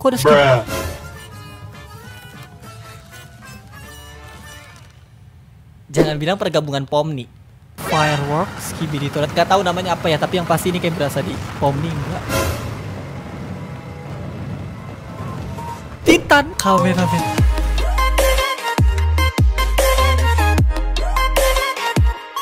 Kok ada skip? Jangan bilang pergabungan Pomni. Firework, Skibidi Toilet. Gak tahu namanya apa ya, tapi yang pasti ini kayak berasa di Pomni enggak. Titan kameramen.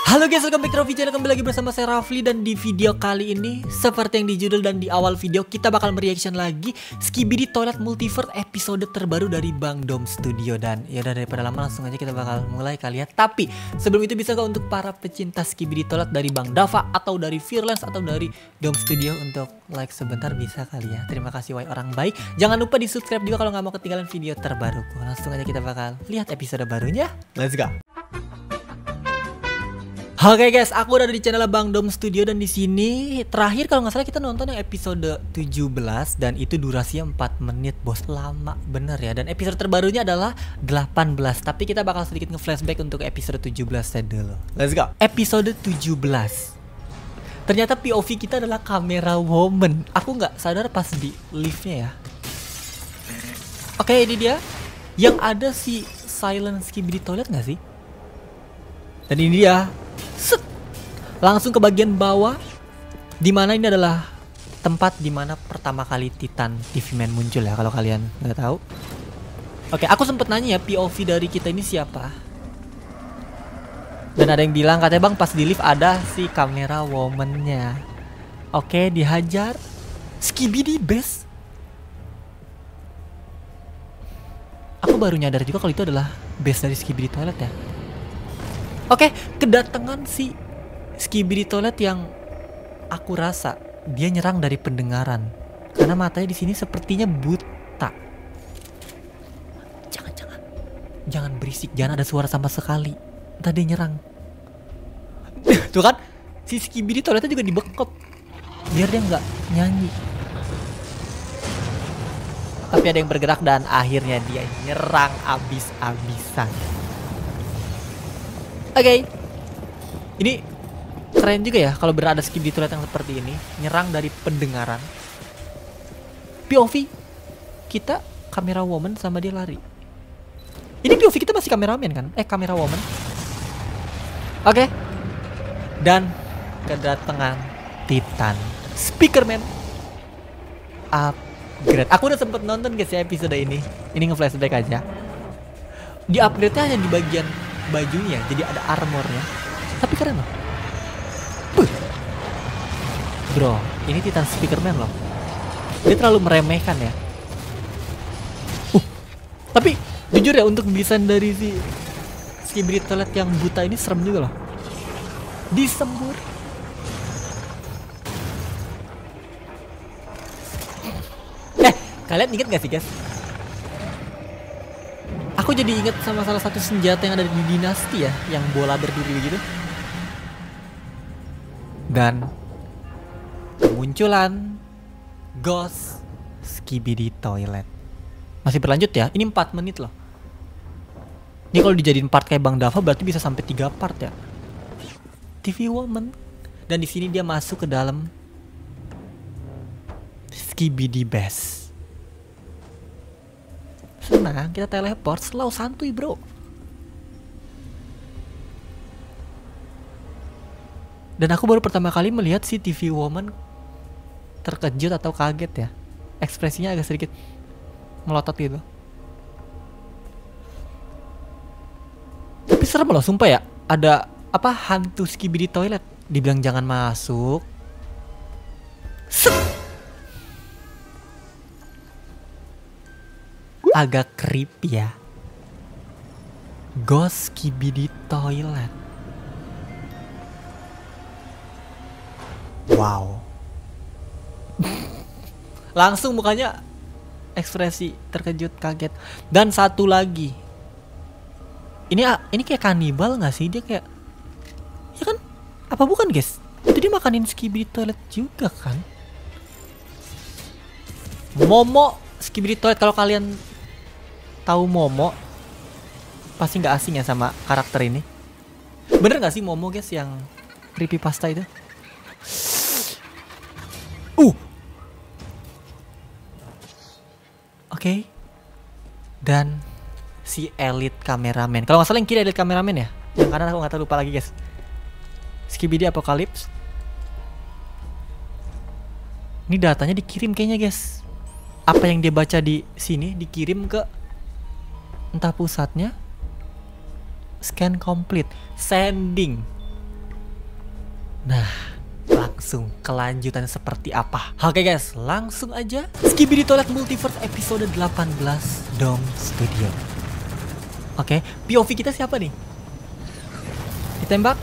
Halo guys, welcome back to Rafi Channel. Kembali lagi bersama saya Rafli. Dan di video kali ini Seperti yang di judul dan di awal video Kita bakal mereaction lagi Skibidi Toilet Multiverse episode terbaru dari Bang Dom Studio. Dan ya udah daripada lama langsung aja kita bakal mulai kali ya. Tapi sebelum itu bisa gak untuk para pecinta Skibidi Toilet dari Bang Dava Atau dari Fearless atau dari Dom Studio Untuk like sebentar bisa kali ya. Terima kasih wai orang baik. Jangan lupa di subscribe juga kalau nggak mau ketinggalan video terbaruku Langsung aja kita bakal lihat episode barunya. Let's go Oke okay guys, aku udah di channel Bang Dom Studio dan di sini terakhir kalau nggak salah kita nonton yang episode 17 dan itu durasinya 4 menit, bos lama bener ya. Dan episode terbarunya adalah 18, tapi kita bakal sedikit nge-flashback untuk episode 17 saya dulu. Let's go. Episode 17. Ternyata POV kita adalah kamera woman. Aku nggak sadar pas di liftnya ya. Oke, okay, ini dia. Yang ada si Silent Skibidi Toilet nggak sih? Dan ini dia Set. Langsung ke bagian bawah. Di mana ini adalah tempat di mana pertama kali Titan TV Man muncul ya kalau kalian nggak tahu. Oke, aku sempet nanya ya POV dari kita ini siapa. Dan ada yang bilang katanya bang pas di lift ada si kamera womannya. Oke, dihajar. Skibidi best. Aku baru nyadar juga kalau itu adalah base dari Skibidi Toilet ya. Oke, kedatangan si Skibidi Toilet yang aku rasa dia nyerang dari pendengaran. Karena matanya di sini sepertinya buta. Jangan, jangan. Jangan berisik, jangan ada suara sama sekali. Tadi nyerang. Tuh kan, si Skibidi Toiletnya juga dibekop. Biar dia nggak nyanyi. Tapi ada yang bergerak dan akhirnya dia nyerang abis-abisan. Oke. Okay. Ini keren juga ya kalau berada skip di toilet yang seperti ini, nyerang dari pendengaran. POV kita kamera woman sama dia lari. Ini POV kita masih kameramen kan? Eh kamera woman. Oke. Okay. Dan kedatangan Titan Speakerman upgrade. Aku udah sempet nonton guys ya episode ini. Ini nge-flashback aja. Di upgrade-nya hanya di bagian bajunya jadi ada armornya. Tapi keren loh. Puh. bro ini Titan Speakerman loh. Dia terlalu meremehkan ya. Uh. Tapi jujur ya untuk desain dari si Skibidi Toilet yang buta ini serem juga loh. Disembur. Eh kalian inget gak sih guys Aku jadi inget sama salah satu senjata yang ada di dinasti ya, yang bola berduri gitu. Dan kemunculan Ghost Skibidi Toilet. Masih berlanjut ya, ini 4 menit loh. Ini kalau dijadiin part kayak Bang Dava berarti bisa sampai 3 part ya. TV Woman. Dan di sini dia masuk ke dalam Skibidi Bass. Tenang, kita teleport, slow santuy bro. Dan aku baru pertama kali melihat si TV Woman terkejut atau kaget ya. Ekspresinya agak sedikit melotot gitu. Tapi serem loh, sumpah ya. Ada apa hantu skibidi toilet. Dibilang jangan masuk. Set agak creepy ya. Ghost Kibidi Toilet. Wow. Langsung mukanya ekspresi terkejut, kaget. Dan satu lagi. Ini ini kayak kanibal nggak sih? Dia kayak Ya kan? Apa bukan, guys? Itu dia makanin Skibidi Toilet juga kan? Momo Skibidi Toilet kalau kalian tahu Momo pasti nggak asing ya sama karakter ini. Bener nggak sih Momo guys yang creepy pasta itu? Uh. Oke. Dan si elit kameramen. Kalau nggak salah yang kiri elit kameramen ya. Yang kanan aku nggak tahu lupa lagi guys. Skibidi Apocalypse. Ini datanya dikirim kayaknya guys. Apa yang dia baca di sini dikirim ke entah pusatnya. Scan complete. Sending. Nah, langsung kelanjutan seperti apa. Oke guys, langsung aja. Skibidi Toilet Multiverse episode 18 Dom Studio. Oke, POV kita siapa nih? Ditembak.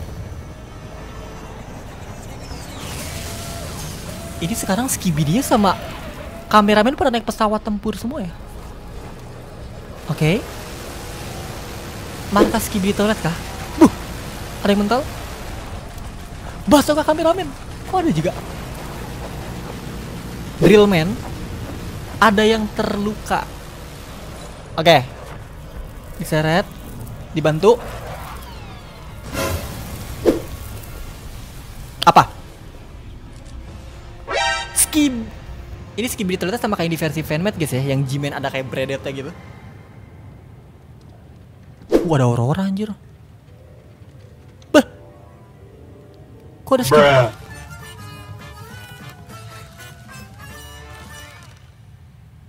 Ini sekarang Skibidi sama kameramen pada naik pesawat tempur semua ya? Oke. Markas Skibidi Toilet kah? Buh, ada yang mental? Basoka kameramen. Kok ada juga? Drillman. Ada yang terluka. Oke. Diseret. Dibantu. Apa? Skib. Ini skibidi ternyata sama kayak di versi fanmade guys ya, yang G-Man ada kayak breadednya gitu. Wah ada aurora anjir. Bah. Kok ada skib?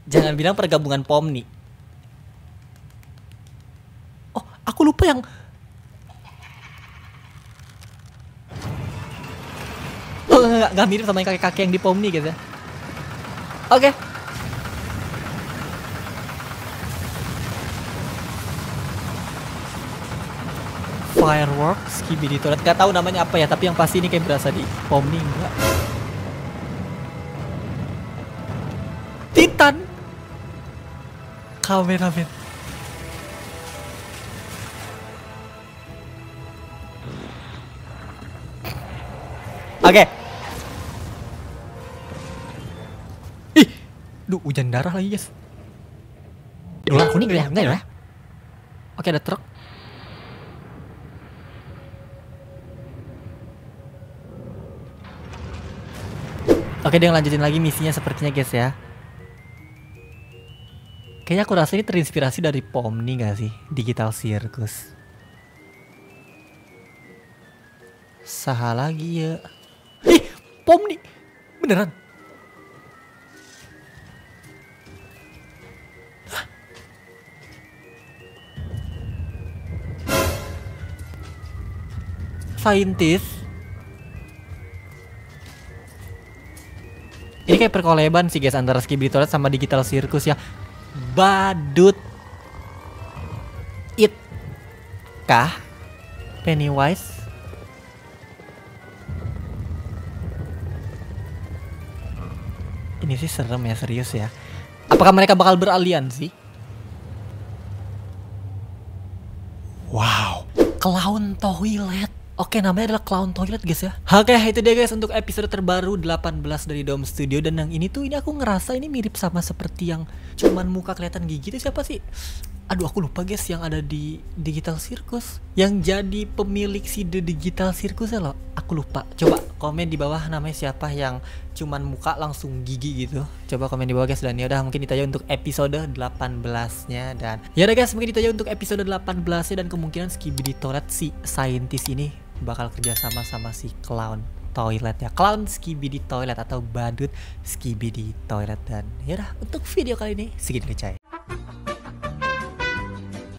Jangan bilang pergabungan Pomni. Oh, aku lupa yang Oh, enggak, enggak mirip sama yang kakek-kakek yang di Pomni gitu ya. Oke. Fireworks, Skibidi Toilet. Gak tahu namanya apa ya, tapi yang pasti ini kayak berasa di Pomni enggak. Titan. Kameramen. Oke. Ih, duh hujan darah lagi guys. Dua kuning ya, enggak ya? Oke ada truk. Oke dia lanjutin lagi misinya sepertinya guys ya. Kayaknya aku rasa ini terinspirasi dari Pomni gak sih? Digital Circus. Saha lagi ya. Ih, Pomni. Beneran. Scientist. Ini kayak perkoleban sih guys antara Skibidi Toilet sama Digital Circus ya. Badut. It Kah? Pennywise? Ini sih serem ya serius ya. Apakah mereka bakal beraliansi? Wow. Clown Toilet Oke namanya adalah Clown Toilet guys ya. Oke itu dia guys untuk episode terbaru 18 dari Dom Studio. Dan yang ini tuh ini aku ngerasa ini mirip sama seperti yang Cuman muka kelihatan gigi itu siapa sih? Aduh aku lupa guys yang ada di Digital Circus Yang jadi pemilik si The Digital Circus ya loh. Aku lupa. Coba komen di bawah namanya siapa yang cuman muka langsung gigi gitu. Coba komen di bawah guys Dan yaudah mungkin ditanya untuk episode 18 nya Dan yaudah guys mungkin ditanya untuk episode 18 nya Dan kemungkinan Skibidi Toilet si scientist ini bakal kerjasama sama si clown toilet ya. Clown skibidi toilet atau badut skibidi toilet. Dan yaudah untuk video kali ini segini aja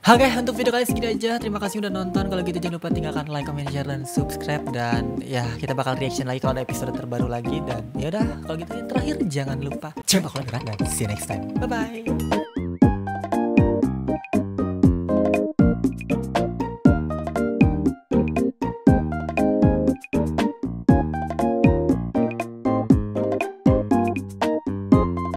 Oke untuk video kali segini aja. Terima kasih udah nonton. Kalau gitu jangan lupa tinggalkan like, comment, share, dan subscribe. Dan ya kita bakal reaction lagi kalau ada episode terbaru lagi. Dan yaudah kalau gitu yang terakhir jangan lupa Coba kalau dan see you next time. Bye bye